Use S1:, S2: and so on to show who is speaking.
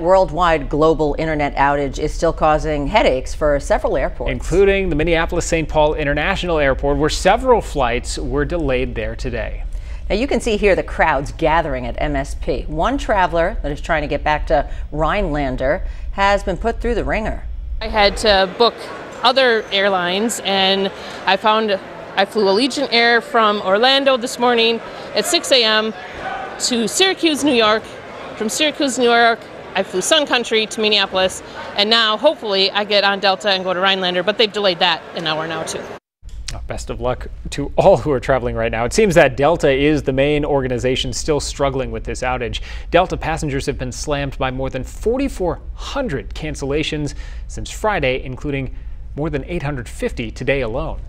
S1: That worldwide global internet outage is still causing headaches for several airports,
S2: including the Minneapolis St. Paul International Airport, where several flights were delayed there today.
S1: Now you can see here the crowds gathering at MSP. One traveler that is trying to get back to Rhinelander has been put through the wringer.
S3: I had to book other airlines and I found I flew Allegiant Air from Orlando this morning at 6 a.m. to Syracuse, New York. From Syracuse, New York, I flew Sun Country to Minneapolis, and now hopefully I get on Delta and go to Rhinelander, but they've delayed that an hour now too.
S2: Best of luck to all who are traveling right now. It seems that Delta is the main organization still struggling with this outage. Delta passengers have been slammed by more than 4,400 cancellations since Friday, including more than 850 today alone.